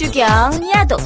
주경 야독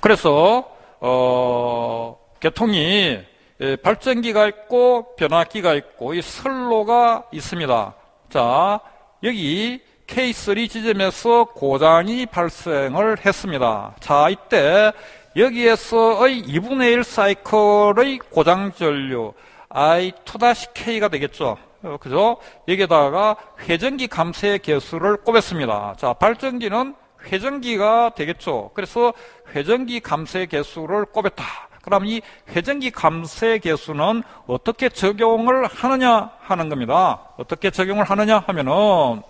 그래서 어, 개통이 예, 발전기가 있고 변압기가 있고 이 선로가 있습니다. 자 여기 K3 지점에서 고장이 발생을 했습니다. 자 이때 여기에서의 2분의 1 사이클의 고장 전류 I2-K가 되겠죠. 어, 그죠? 여기에다가 회전기 감쇄 개수를 꼽았습니다. 자, 발전기는 회전기가 되겠죠. 그래서 회전기 감쇄 개수를 꼽았다. 그럼 이 회전기 감쇄 개수는 어떻게 적용을 하느냐 하는 겁니다. 어떻게 적용을 하느냐 하면은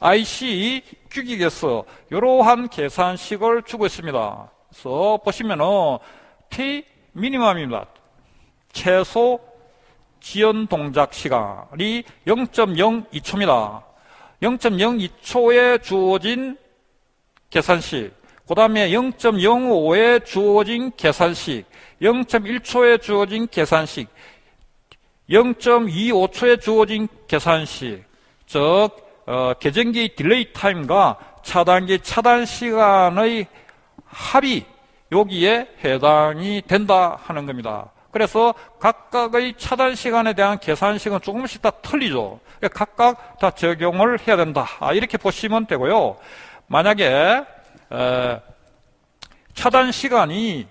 IC 규격에서 이러한 계산식을 주고 있습니다. 그래서 보시면은 T 미니멈입니다. 최소 지연 동작 시간이 0.02초입니다. 0.02초에 주어진 계산식, 그 다음에 0.05에 주어진 계산식, 0.1초에 주어진 계산식, 0.25초에 주어진 계산식, 즉 어, 계전기 delay time과 차단기 차단 시간의 합이 여기에 해당이 된다 하는 겁니다. 그래서 각각의 차단 시간에 대한 계산식은 조금씩 다 틀리죠. 그러니까 각각 다 적용을 해야 된다. 아, 이렇게 보시면 되고요. 만약에 차단 시간이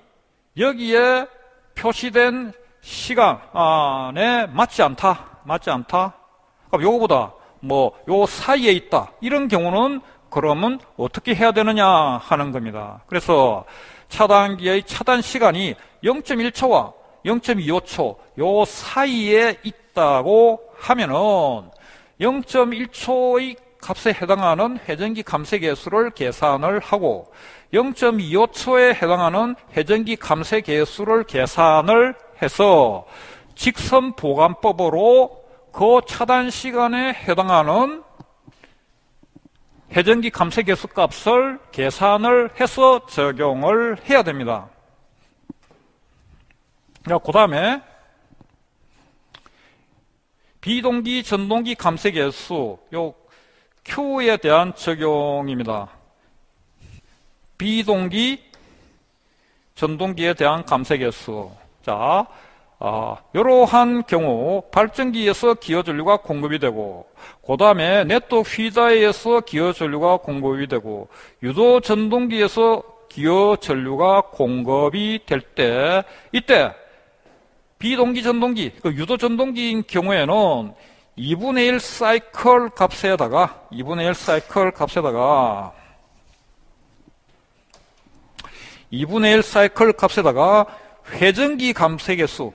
여기에 표시된 시간에 맞지 않다. 맞지 않다. 그럼 요거보다 뭐 요 사이에 있다. 이런 경우는 그러면 어떻게 해야 되느냐 하는 겁니다. 그래서 차단기의 차단 시간이 0.1초와 0.25초 요 사이에 있다고 하면은 0.1초의 값에 해당하는 회전기 감쇄 개수를 계산을 하고 0.25초에 해당하는 회전기 감쇄 개수를 계산을 해서 직선 보관법으로 그 차단 시간에 해당하는 회전기 감쇄 개수 값을 계산을 해서 적용을 해야 됩니다. 그 다음에 비동기 전동기 감쇄 개수 요 Q에 대한 적용입니다. 비동기 전동기에 대한 감쇄 개수. 자, 아, 이러한 경우 발전기에서 기어 전류가 공급이 되고 그 다음에 네트워크 휘자에서 기어 전류가 공급이 되고 유도 전동기에서 기어 전류가 공급이 될 때 이때 비동기 전동기, 그 유도 전동기인 경우에는 2분의 1 사이클 값에다가 2분의 1 사이클 값에다가 2분의 1 사이클 값에다가 회전기 감쇄 개수를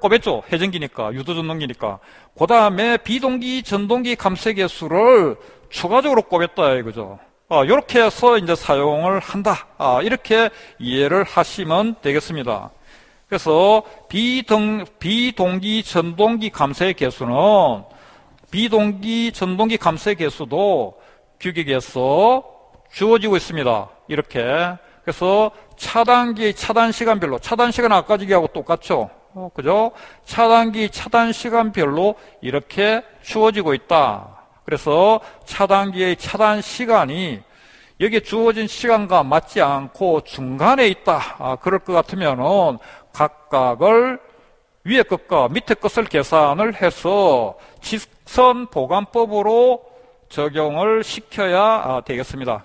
꼽았죠. 회전기니까 유도 전동기니까. 그 다음에 비동기 전동기 감쇄 개수를 추가적으로 꼽았다 이거죠. 아, 이렇게 해서 이제 사용을 한다. 아, 이렇게 이해를 하시면 되겠습니다. 그래서 비동, 비동기 전동기 감쇄 개수는 비동기 전동기 감쇄 개수도 규격에서 주어지고 있습니다. 이렇게. 그래서 차단기 차단 시간별로 차단 시간 아까 지기하고 똑같죠. 어, 그죠? 차단기 차단 시간별로 이렇게 주어지고 있다. 그래서 차단기의 차단 시간이 여기에 주어진 시간과 맞지 않고 중간에 있다. 아, 그럴 것 같으면은 각각을 위에 것과 밑에 것을 계산을 해서 직선 보관법으로 적용을 시켜야 아, 되겠습니다.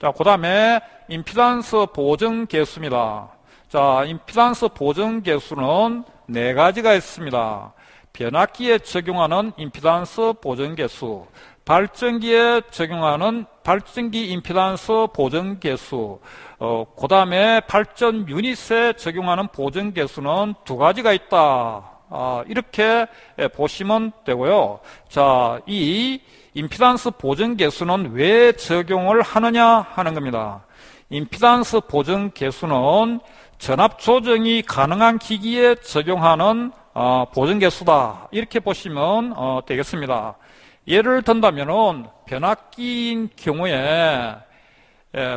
자, 그 다음에 임피단스 보정 개수입니다. 자, 임피단스 보정 개수는 네 가지가 있습니다. 변압기에 적용하는 임피단스 보정 개수, 발전기에 적용하는 발전기 임피단스 보정 개수, 어, 그 다음에 발전 유닛에 적용하는 보정 개수는 두 가지가 있다. 아, 이렇게 보시면 되고요. 자, 이 임피단스 보정 개수는 왜 적용을 하느냐 하는 겁니다. 임피단스 보정 개수는 전압 조정이 가능한 기기에 적용하는 어, 보정 개수다. 이렇게 보시면 어, 되겠습니다. 예를 든다면은 변압기인 경우에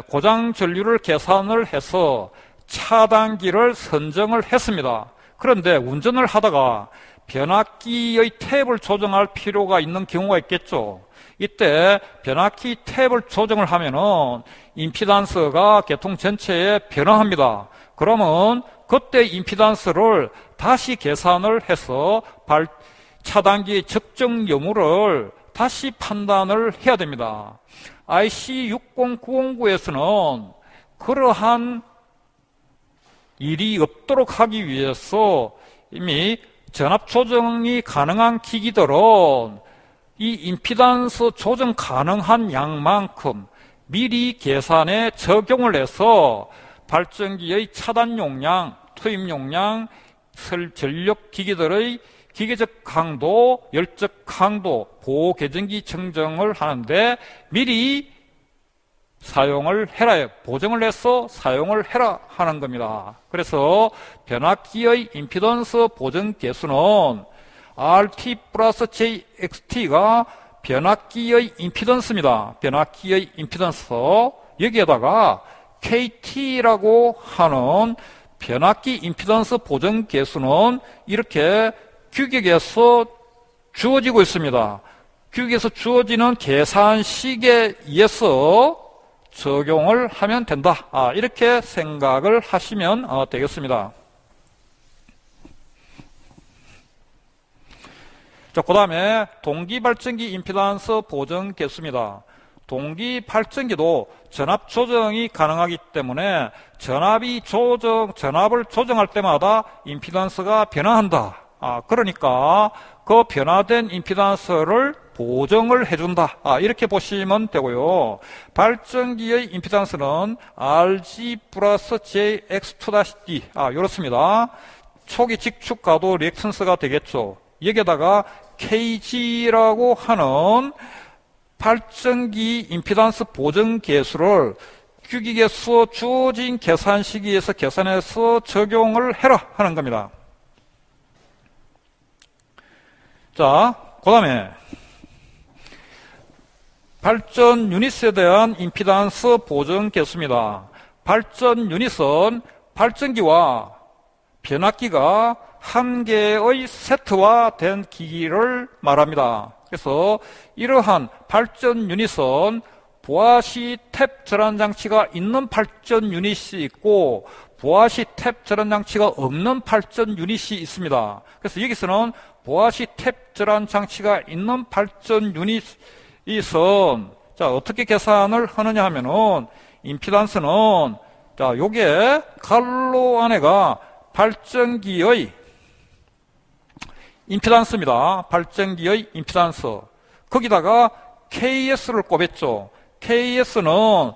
고장 전류를 계산을 해서 차단기를 선정을 했습니다. 그런데 운전을 하다가 변압기의 탭을 조정할 필요가 있는 경우가 있겠죠. 이때 변압기 탭을 조정을 하면은 임피단스가 계통 전체에 변화합니다. 그러면 그때 임피단스를 다시 계산을 해서 발, 차단기 적정 여부를 다시 판단을 해야 됩니다. IC 60909에서는 그러한 일이 없도록 하기 위해서 이미 전압 조정이 가능한 기기들은 이 임피단스 조정 가능한 양만큼 미리 계산에 적용을 해서 발전기의 차단 용량, 투입 용량, 전력 기기들의 기계적 강도, 열적 강도, 보호 계정기 청정을 하는데 미리 사용을 해라, 보정을 해서 사용을 해라 하는 겁니다. 그래서 변압기의 임피던스 보정 개수는 RT 플러스 JXT가 변압기의 임피던스입니다. 변압기의 임피던스. 여기에다가 KT라고 하는 변압기 임피던스 보정 개수는 이렇게 규격에서 주어지고 있습니다. 규격에서 주어지는 계산식에 의해서 적용을 하면 된다. 아, 이렇게 생각을 하시면 어, 되겠습니다. 자, 그 다음에 동기발전기 임피단스 보정 개수입니다. 동기발전기도 전압 조정이 가능하기 때문에 전압이 조정, 전압을 조정할 때마다 임피단스가 변화한다. 아, 그러니까 그 변화된 임피단스를 보정을 해준다. 아, 이렇게 보시면 되고요. 발전기의 임피단스는 RG 플러스 JX2-D. 아, 이렇습니다. 초기 직축 가도 리액턴스가 되겠죠. 여기에다가 KG라고 하는 발전기 임피단스 보정 계수를 규격에서 주어진 계산 시기에서 계산해서 적용을 해라 하는 겁니다. 자, 그 다음에 발전 유닛에 대한 임피단스 보정 개수입니다. 발전 유닛은 발전기와 변압기가 한 개의 세트화 된 기기를 말합니다. 그래서 이러한 발전 유닛은 보아시 탭 절안 장치가 있는 발전 유닛이 있고 보아시 탭 절안 장치가 없는 발전 유닛이 있습니다. 그래서 여기서는 보아시 탭 절안 장치가 있는 발전 유닛 이선 자 어떻게 계산을 하느냐 하면은 임피단스는 자 요게 칼로 안에가 발전기의 임피단스입니다. 발전기의 임피단스. 거기다가 KS를 꼽았죠. KS는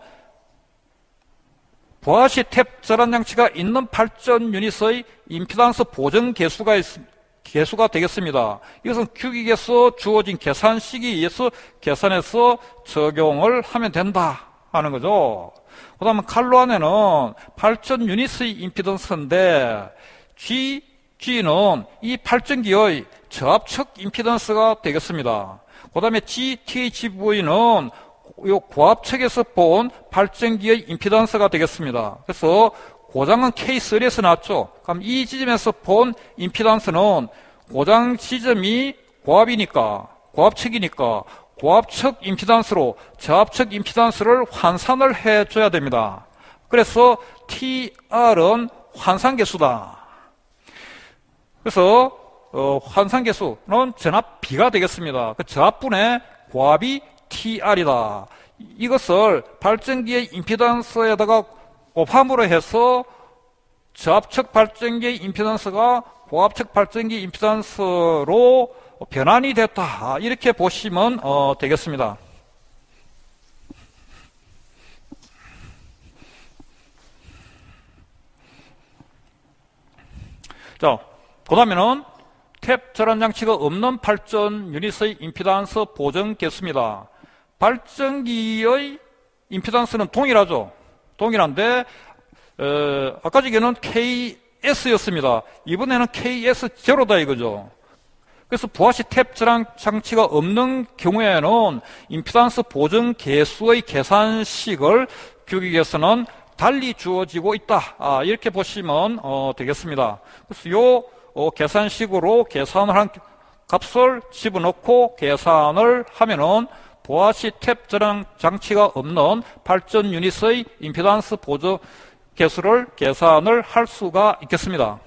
보아시 탭 절안 장치가 있는 발전 유닛의 임피단스 보정 개수가 있습니다. 개수가 되겠습니다. 이것은 규격에서 주어진 계산식에 의해서 계산해서 적용을 하면 된다 하는 거죠. 그 다음에 칼로 안에는 발전 유닛의 임피던스인데 G, G는 이 발전기의 저압측 임피던스가 되겠습니다. 그 다음에 GTHV는 요 고압측에서 본 발전기의 임피던스가 되겠습니다. 그래서 고장은 K3에서 났죠. 그럼 이 지점에서 본 임피던스는 고장 지점이 고압이니까, 고압측이니까 고압측 임피던스로 저압측 임피던스를 환산을 해줘야 됩니다. 그래서 TR은 환산계수다. 그래서 어, 환산계수는 전압비가 되겠습니다. 그 저압분의 고압이 TR이다. 이것을 발전기의 임피던스에다가 곱함으로 해서 저압측 발전기의 임피던스가 고압측 발전기 임피던스로 변환이 됐다. 이렇게 보시면 어, 되겠습니다. 자, 그 다음에는 탭 절안 장치가 없는 발전 유닛의 임피던스 보정 개수입니다. 발전기의 임피던스는 동일하죠. 동일한데 어, 아까 전에는 KS였습니다. 이번에는 KS0다 이거죠. 그래서 부하시 탭 장치가 없는 경우에는 임피던스 보정 개수의 계산식을 규격에서는 달리 주어지고 있다. 아, 이렇게 보시면 어, 되겠습니다. 그래서 요 어, 계산식으로 계산을 한 값을 집어넣고 계산을 하면은 보아시 탭 저장 장치가 없는 발전 유닛의 임피던스 보조 개수를 계산을 할 수가 있겠습니다.